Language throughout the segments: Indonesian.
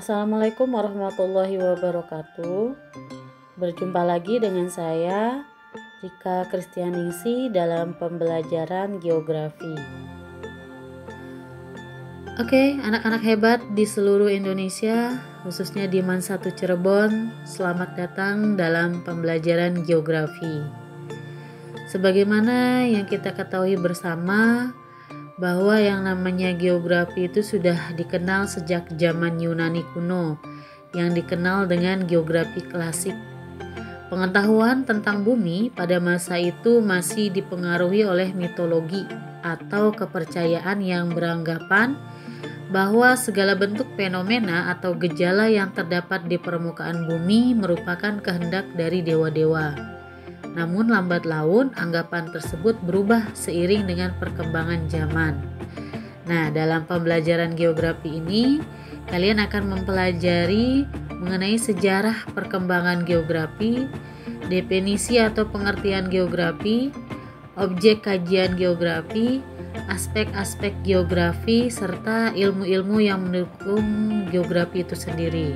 Assalamualaikum warahmatullahi wabarakatuh. Berjumpa lagi dengan saya Rika Kristianingsi dalam pembelajaran geografi. Oke, anak-anak hebat di seluruh Indonesia, khususnya di Man 1 Cirebon, selamat datang dalam pembelajaran geografi. Sebagaimana yang kita ketahui bersama, bahwa yang namanya geografi itu sudah dikenal sejak zaman Yunani kuno yang dikenal dengan geografi klasik. Pengetahuan tentang bumi pada masa itu masih dipengaruhi oleh mitologi atau kepercayaan yang beranggapan bahwa segala bentuk fenomena atau gejala yang terdapat di permukaan bumi merupakan kehendak dari dewa-dewa. Namun lambat laun anggapan tersebut berubah seiring dengan perkembangan zaman. Nah, dalam pembelajaran geografi ini, kalian akan mempelajari mengenai sejarah perkembangan geografi, definisi atau pengertian geografi, objek kajian geografi, aspek-aspek geografi, serta ilmu-ilmu yang mendukung geografi itu sendiri.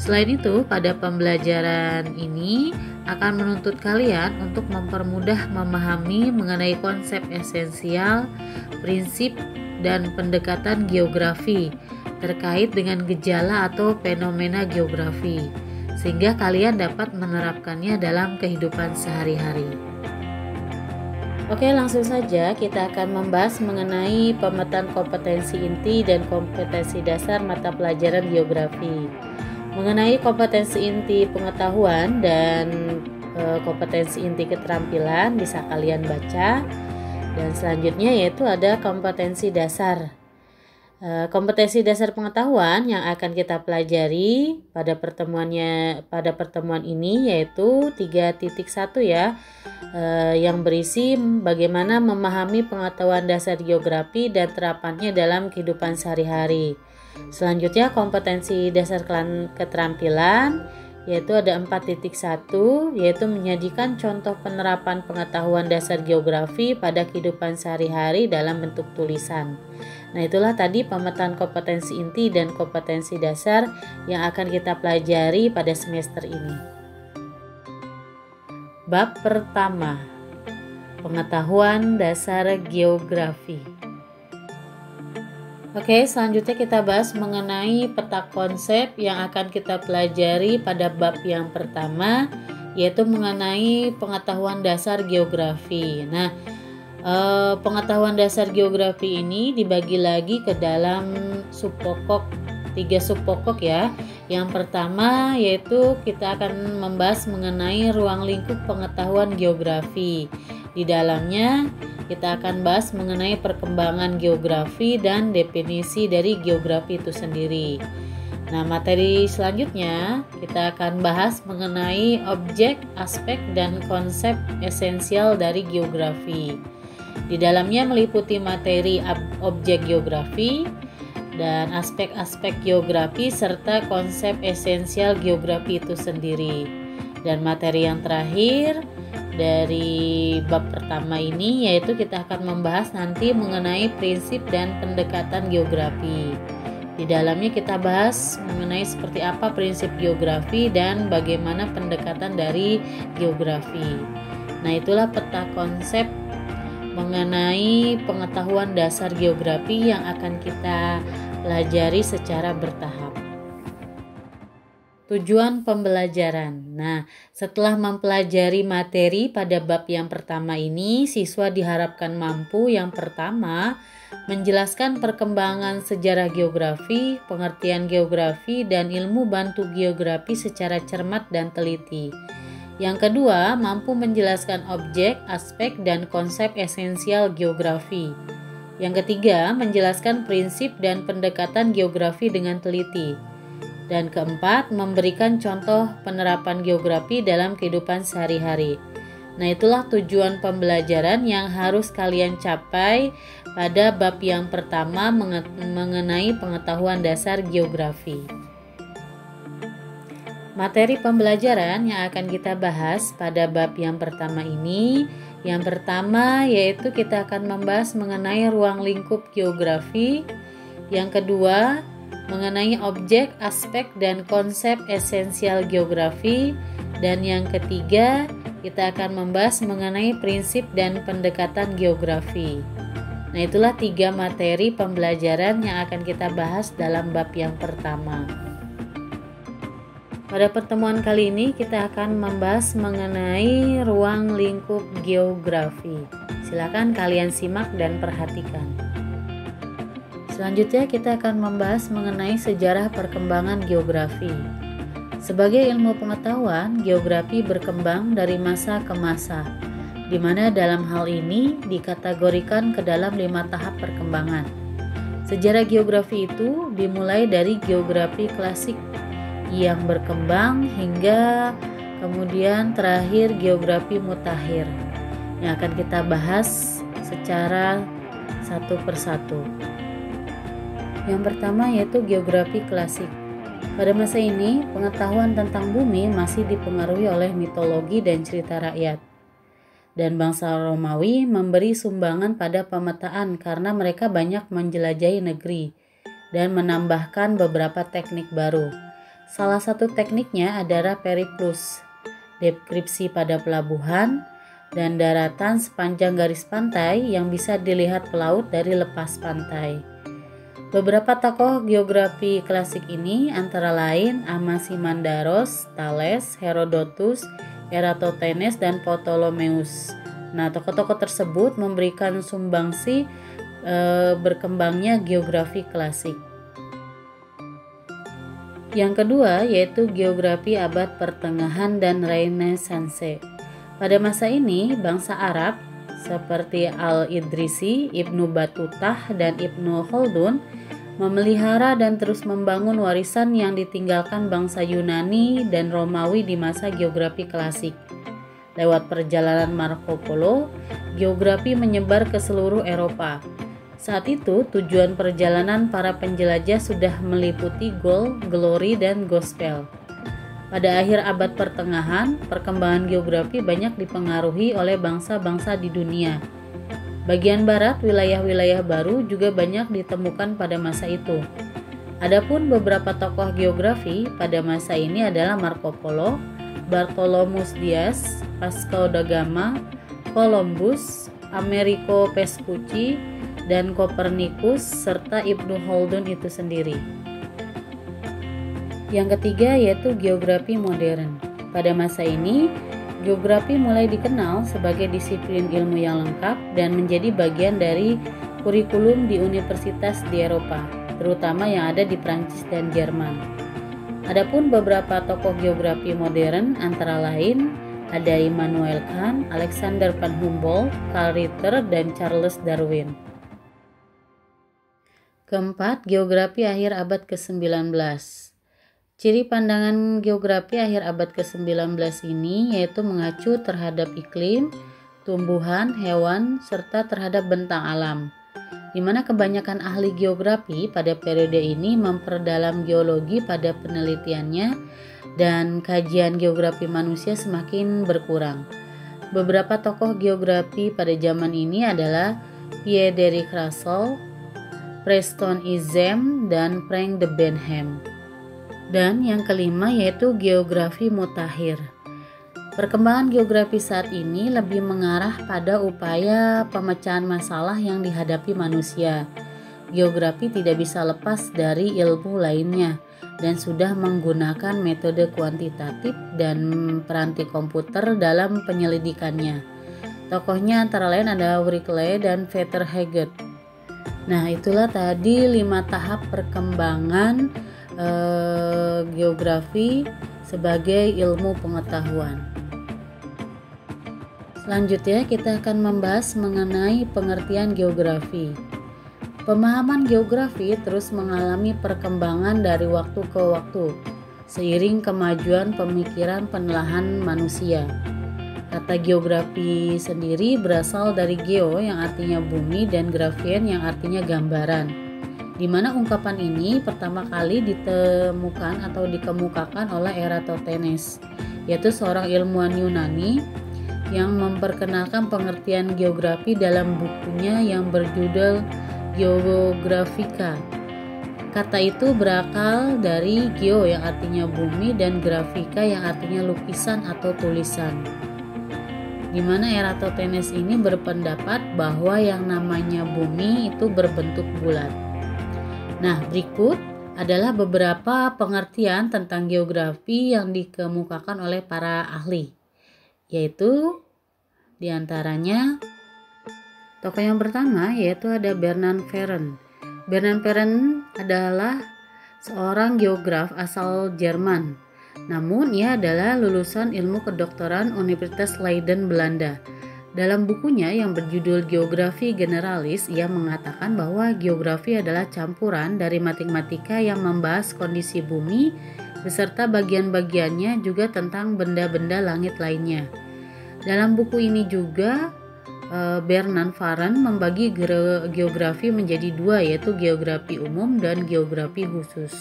Selain itu, pada pembelajaran ini akan menuntut kalian untuk mempermudah memahami mengenai konsep esensial, prinsip, dan pendekatan geografi terkait dengan gejala atau fenomena geografi, sehingga kalian dapat menerapkannya dalam kehidupan sehari-hari. Oke, langsung saja kita akan membahas mengenai pemetaan kompetensi inti dan kompetensi dasar mata pelajaran geografi mengenai kompetensi inti pengetahuan dan e, kompetensi inti keterampilan bisa kalian baca. Dan selanjutnya yaitu ada kompetensi dasar. E, kompetensi dasar pengetahuan yang akan kita pelajari pada pertemuannya pada pertemuan ini yaitu 3.1 ya. E, yang berisi bagaimana memahami pengetahuan dasar geografi dan terapannya dalam kehidupan sehari-hari. Selanjutnya kompetensi dasar keterampilan yaitu ada 4.1 yaitu menyajikan contoh penerapan pengetahuan dasar geografi pada kehidupan sehari-hari dalam bentuk tulisan. Nah, itulah tadi pemetaan kompetensi inti dan kompetensi dasar yang akan kita pelajari pada semester ini. Bab pertama: Pengetahuan dasar geografi. Oke, selanjutnya kita bahas mengenai peta konsep yang akan kita pelajari pada bab yang pertama, yaitu mengenai pengetahuan dasar geografi. Nah, eh, pengetahuan dasar geografi ini dibagi lagi ke dalam subpokok tiga subpokok ya. Yang pertama yaitu kita akan membahas mengenai ruang lingkup pengetahuan geografi. Di dalamnya kita akan bahas mengenai perkembangan geografi dan definisi dari geografi itu sendiri. Nah, materi selanjutnya kita akan bahas mengenai objek, aspek, dan konsep esensial dari geografi. Di dalamnya meliputi materi objek geografi dan aspek-aspek geografi serta konsep esensial geografi itu sendiri. Dan materi yang terakhir dari bab pertama ini yaitu kita akan membahas nanti mengenai prinsip dan pendekatan geografi. Di dalamnya kita bahas mengenai seperti apa prinsip geografi dan bagaimana pendekatan dari geografi. Nah, itulah peta konsep mengenai pengetahuan dasar geografi yang akan kita pelajari secara bertahap. Tujuan pembelajaran. Nah, setelah mempelajari materi pada bab yang pertama ini, siswa diharapkan mampu yang pertama menjelaskan perkembangan sejarah geografi, pengertian geografi, dan ilmu bantu geografi secara cermat dan teliti. Yang kedua, mampu menjelaskan objek, aspek, dan konsep esensial geografi. Yang ketiga, menjelaskan prinsip dan pendekatan geografi dengan teliti. Dan keempat, memberikan contoh penerapan geografi dalam kehidupan sehari-hari. Nah, itulah tujuan pembelajaran yang harus kalian capai pada bab yang pertama mengenai pengetahuan dasar geografi. Materi pembelajaran yang akan kita bahas pada bab yang pertama ini, yang pertama yaitu kita akan membahas mengenai ruang lingkup geografi. Yang kedua, mengenai objek, aspek, dan konsep esensial geografi. Dan yang ketiga, kita akan membahas mengenai prinsip dan pendekatan geografi. Nah, itulah tiga materi pembelajaran yang akan kita bahas dalam bab yang pertama. Pada pertemuan kali ini kita akan membahas mengenai ruang lingkup geografi. Silakan kalian simak dan perhatikan. Selanjutnya kita akan membahas mengenai sejarah perkembangan geografi. Sebagai ilmu pengetahuan, geografi berkembang dari masa ke masa, di mana dalam hal ini dikategorikan ke dalam lima tahap perkembangan. Sejarah geografi itu dimulai dari geografi klasik yang berkembang hingga kemudian terakhir geografi mutakhir yang akan kita bahas secara satu persatu. Yang pertama yaitu geografi klasik. Pada masa ini, pengetahuan tentang bumi masih dipengaruhi oleh mitologi dan cerita rakyat. Dan bangsa Romawi memberi sumbangan pada pemetaan karena mereka banyak menjelajahi negeri dan menambahkan beberapa teknik baru Salah satu tekniknya adalah periplus, deskripsi pada pelabuhan, dan daratan sepanjang garis pantai yang bisa dilihat pelaut dari lepas pantai. Beberapa tokoh geografi klasik ini antara lain Amasimandaros, Thales, Herodotus, Eratosthenes, dan Ptolemaeus. Nah, tokoh-tokoh tersebut memberikan sumbangsi e, berkembangnya geografi klasik. Yang kedua yaitu geografi abad pertengahan dan Renaissance. Pada masa ini, bangsa Arab seperti Al-Idrisi, Ibnu Batutah, dan Ibnu Khaldun memelihara dan terus membangun warisan yang ditinggalkan bangsa Yunani dan Romawi di masa geografi klasik. Lewat perjalanan Marco Polo, geografi menyebar ke seluruh Eropa saat itu, tujuan perjalanan para penjelajah sudah meliputi gol, glory, dan gospel. Pada akhir abad pertengahan, perkembangan geografi banyak dipengaruhi oleh bangsa-bangsa di dunia. Bagian barat, wilayah-wilayah baru juga banyak ditemukan pada masa itu. Adapun beberapa tokoh geografi pada masa ini adalah Marco Polo, Bartolomus Dias, Vasco da Gama, Columbus, Americo Vespucci, dan Kopernikus serta Ibnu Khaldun itu sendiri. Yang ketiga yaitu geografi modern. Pada masa ini, geografi mulai dikenal sebagai disiplin ilmu yang lengkap dan menjadi bagian dari kurikulum di universitas di Eropa, terutama yang ada di Prancis dan Jerman. Adapun beberapa tokoh geografi modern antara lain ada Immanuel Kant, Alexander van Humboldt, Karl Ritter, dan Charles Darwin. Keempat, geografi akhir abad ke-19. Ciri pandangan geografi akhir abad ke-19 ini yaitu mengacu terhadap iklim, tumbuhan, hewan, serta terhadap bentang alam. Di mana kebanyakan ahli geografi pada periode ini memperdalam geologi pada penelitiannya dan kajian geografi manusia semakin berkurang. Beberapa tokoh geografi pada zaman ini adalah Pierre Derick Russell, Preston Izem, dan Frank de Benham. Dan yang kelima yaitu geografi mutakhir. Perkembangan geografi saat ini lebih mengarah pada upaya pemecahan masalah yang dihadapi manusia. Geografi tidak bisa lepas dari ilmu lainnya dan sudah menggunakan metode kuantitatif dan peranti komputer dalam penyelidikannya. Tokohnya antara lain ada Wrigley dan Peter Haggett. Nah, itulah tadi lima tahap perkembangan eh, geografi sebagai ilmu pengetahuan. Selanjutnya, kita akan membahas mengenai pengertian geografi. Pemahaman geografi terus mengalami perkembangan dari waktu ke waktu seiring kemajuan pemikiran penelahan manusia. Kata geografi sendiri berasal dari geo yang artinya bumi dan grafien yang artinya gambaran. Di mana ungkapan ini pertama kali ditemukan atau dikemukakan oleh Eratosthenes, yaitu seorang ilmuwan Yunani yang memperkenalkan pengertian geografi dalam bukunya yang berjudul Geographica. Kata itu berakal dari geo yang artinya bumi dan grafika yang artinya lukisan atau tulisan. Di mana Eratosthenes ini berpendapat bahwa yang namanya bumi itu berbentuk bulat. Nah, berikut adalah beberapa pengertian tentang geografi yang dikemukakan oleh para ahli, yaitu di antaranya tokoh yang pertama yaitu ada Bernard Feren Bernard Perren adalah seorang geograf asal Jerman. Namun ia adalah lulusan ilmu kedokteran Universitas Leiden Belanda. Dalam bukunya yang berjudul Geografi Generalis, ia mengatakan bahwa geografi adalah campuran dari matematika yang membahas kondisi bumi beserta bagian-bagiannya juga tentang benda-benda langit lainnya. Dalam buku ini juga Eh, Bernard Faran membagi geografi menjadi dua yaitu geografi umum dan geografi khusus.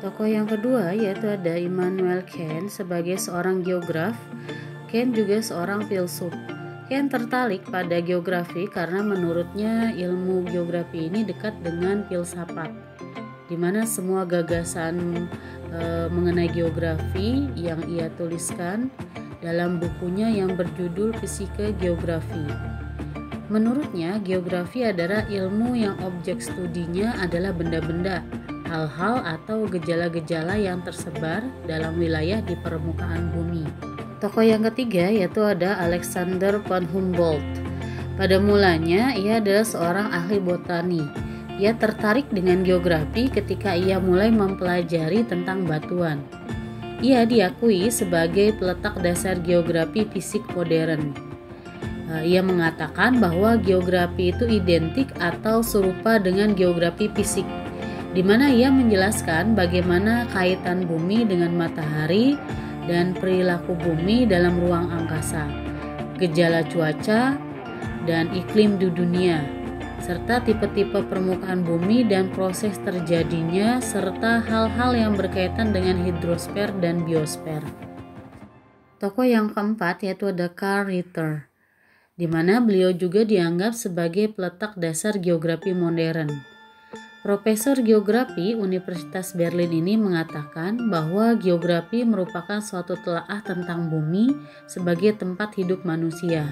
Tokoh yang kedua yaitu ada Immanuel Kant sebagai seorang geograf. Kant juga seorang filsuf. Kant tertarik pada geografi karena menurutnya ilmu geografi ini dekat dengan filsafat, di mana semua gagasan e, mengenai geografi yang ia tuliskan dalam bukunya yang berjudul Fisika Geografi. Menurutnya, geografi adalah ilmu yang objek studinya adalah benda-benda, hal-hal atau gejala-gejala yang tersebar dalam wilayah di permukaan bumi. Tokoh yang ketiga yaitu ada Alexander von Humboldt. Pada mulanya, ia adalah seorang ahli botani. Ia tertarik dengan geografi ketika ia mulai mempelajari tentang batuan. Ia diakui sebagai peletak dasar geografi fisik modern. Eh, ia mengatakan bahwa geografi itu identik atau serupa dengan geografi fisik, di mana ia menjelaskan bagaimana kaitan bumi dengan matahari dan perilaku bumi dalam ruang angkasa, gejala cuaca, dan iklim di dunia serta tipe-tipe permukaan bumi dan proses terjadinya, serta hal-hal yang berkaitan dengan hidrosfer dan biosfer. Tokoh yang keempat yaitu ada Karl Ritter, di mana beliau juga dianggap sebagai peletak dasar geografi modern. Profesor Geografi Universitas Berlin ini mengatakan bahwa geografi merupakan suatu telaah tentang bumi sebagai tempat hidup manusia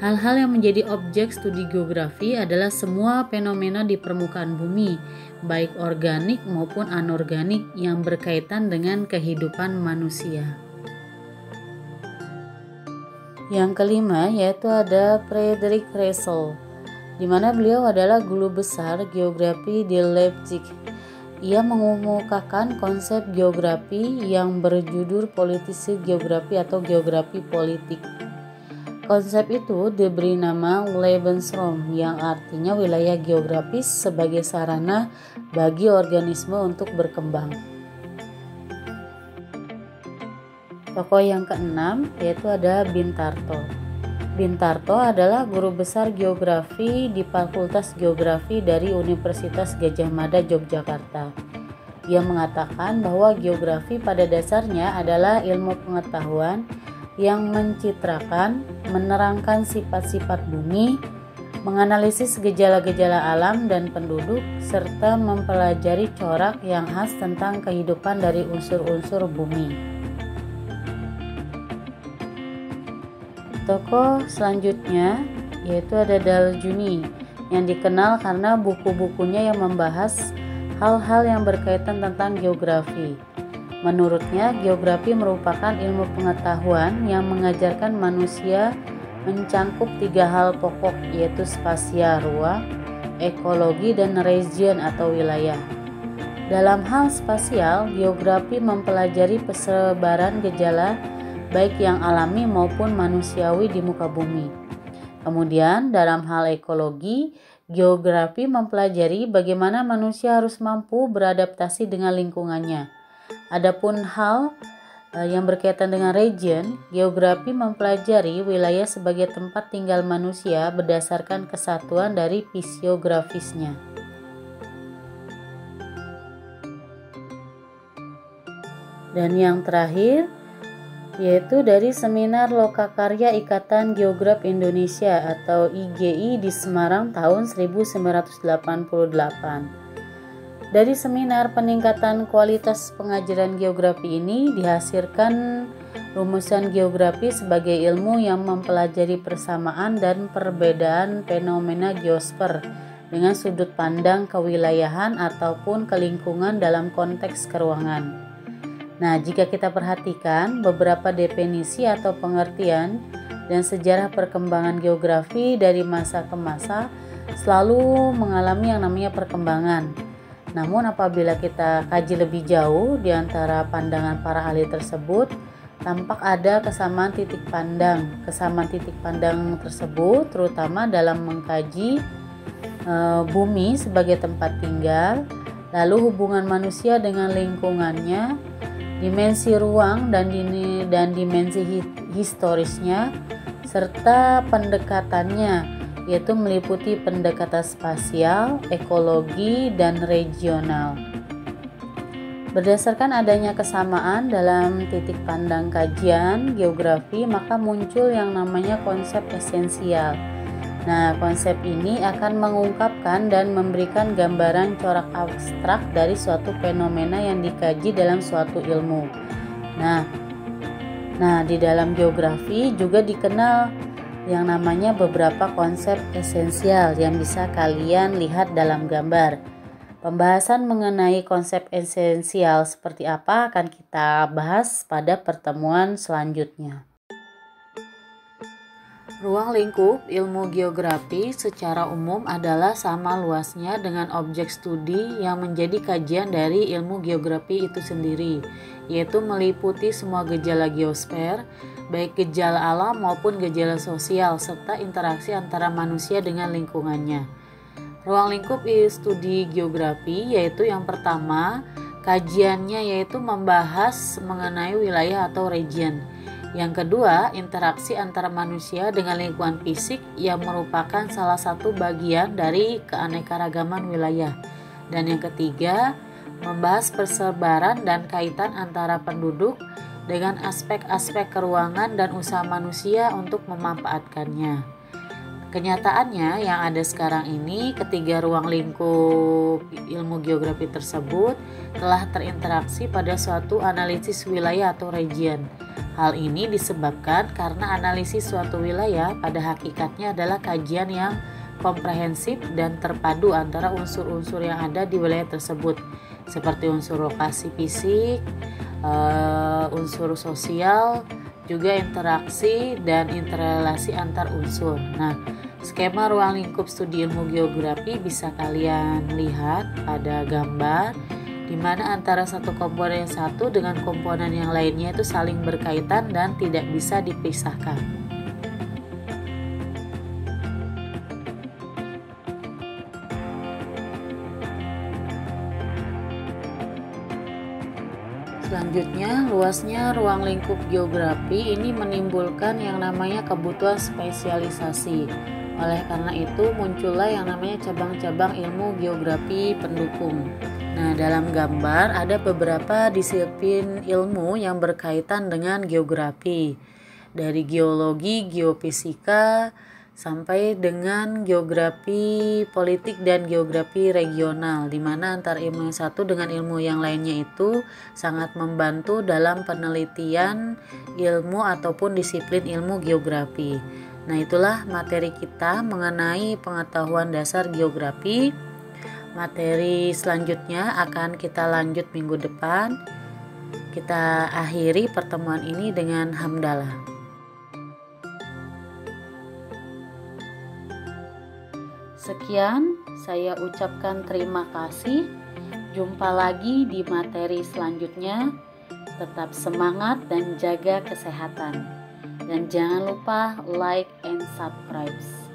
Hal-hal yang menjadi objek studi geografi adalah semua fenomena di permukaan bumi, baik organik maupun anorganik yang berkaitan dengan kehidupan manusia. Yang kelima yaitu ada Friedrich Russell, di mana beliau adalah guru besar geografi di Leipzig. Ia mengemukakan konsep geografi yang berjudul politisi geografi atau geografi politik. Konsep itu diberi nama Lebensraum yang artinya wilayah geografis sebagai sarana bagi organisme untuk berkembang. Tokoh yang keenam yaitu ada Bintarto. Bintarto adalah guru besar geografi di Fakultas Geografi dari Universitas Gajah Mada Yogyakarta. Ia mengatakan bahwa geografi pada dasarnya adalah ilmu pengetahuan yang mencitrakan, menerangkan sifat-sifat bumi, menganalisis gejala-gejala alam dan penduduk, serta mempelajari corak yang khas tentang kehidupan dari unsur-unsur bumi. Tokoh selanjutnya yaitu ada Daljuni yang dikenal karena buku-bukunya yang membahas hal-hal yang berkaitan tentang geografi. Menurutnya, geografi merupakan ilmu pengetahuan yang mengajarkan manusia mencangkup tiga hal pokok yaitu spasial ruang, ekologi, dan region atau wilayah. Dalam hal spasial, geografi mempelajari persebaran gejala baik yang alami maupun manusiawi di muka bumi. Kemudian, dalam hal ekologi, geografi mempelajari bagaimana manusia harus mampu beradaptasi dengan lingkungannya Adapun hal eh, yang berkaitan dengan region, geografi mempelajari wilayah sebagai tempat tinggal manusia berdasarkan kesatuan dari fisiografisnya. Dan yang terakhir yaitu dari Seminar Lokakarya Ikatan Geograf Indonesia atau IGI di Semarang tahun 1988. Dari seminar peningkatan kualitas pengajaran geografi ini dihasilkan rumusan geografi sebagai ilmu yang mempelajari persamaan dan perbedaan fenomena geosfer dengan sudut pandang kewilayahan ataupun kelingkungan dalam konteks keruangan. Nah, jika kita perhatikan beberapa definisi atau pengertian dan sejarah perkembangan geografi dari masa ke masa selalu mengalami yang namanya perkembangan namun apabila kita kaji lebih jauh di antara pandangan para ahli tersebut, tampak ada kesamaan titik pandang. Kesamaan titik pandang tersebut terutama dalam mengkaji e, bumi sebagai tempat tinggal, lalu hubungan manusia dengan lingkungannya, dimensi ruang dan, dini, dan dimensi historisnya, serta pendekatannya yaitu meliputi pendekatan spasial, ekologi, dan regional. Berdasarkan adanya kesamaan dalam titik pandang kajian geografi, maka muncul yang namanya konsep esensial. Nah, konsep ini akan mengungkapkan dan memberikan gambaran corak abstrak dari suatu fenomena yang dikaji dalam suatu ilmu. Nah, nah di dalam geografi juga dikenal yang namanya beberapa konsep esensial yang bisa kalian lihat dalam gambar. Pembahasan mengenai konsep esensial seperti apa akan kita bahas pada pertemuan selanjutnya. Ruang lingkup ilmu geografi secara umum adalah sama luasnya dengan objek studi yang menjadi kajian dari ilmu geografi itu sendiri, yaitu meliputi semua gejala geosfer, baik gejala alam maupun gejala sosial, serta interaksi antara manusia dengan lingkungannya. Ruang lingkup studi geografi yaitu yang pertama, kajiannya yaitu membahas mengenai wilayah atau region yang kedua, interaksi antara manusia dengan lingkungan fisik yang merupakan salah satu bagian dari keanekaragaman wilayah. Dan yang ketiga, membahas persebaran dan kaitan antara penduduk dengan aspek-aspek keruangan dan usaha manusia untuk memanfaatkannya. Kenyataannya yang ada sekarang ini ketiga ruang lingkup ilmu geografi tersebut telah terinteraksi pada suatu analisis wilayah atau region. Hal ini disebabkan karena analisis suatu wilayah pada hakikatnya adalah kajian yang komprehensif dan terpadu antara unsur-unsur yang ada di wilayah tersebut seperti unsur lokasi fisik, uh, unsur sosial, juga interaksi dan interrelasi antar unsur. Nah, skema ruang lingkup studi ilmu geografi bisa kalian lihat pada gambar di mana antara satu komponen satu dengan komponen yang lainnya itu saling berkaitan dan tidak bisa dipisahkan. Selanjutnya, luasnya ruang lingkup geografi ini menimbulkan yang namanya kebutuhan spesialisasi. Oleh karena itu, muncullah yang namanya cabang-cabang ilmu geografi pendukung. Nah, dalam gambar ada beberapa disiplin ilmu yang berkaitan dengan geografi. Dari geologi, geofisika, sampai dengan geografi politik dan geografi regional di mana antara ilmu yang satu dengan ilmu yang lainnya itu sangat membantu dalam penelitian ilmu ataupun disiplin ilmu geografi. Nah, itulah materi kita mengenai pengetahuan dasar geografi. Materi selanjutnya akan kita lanjut minggu depan. Kita akhiri pertemuan ini dengan hamdalah. Sekian, saya ucapkan terima kasih. Jumpa lagi di materi selanjutnya. Tetap semangat dan jaga kesehatan. Dan jangan lupa like and subscribe.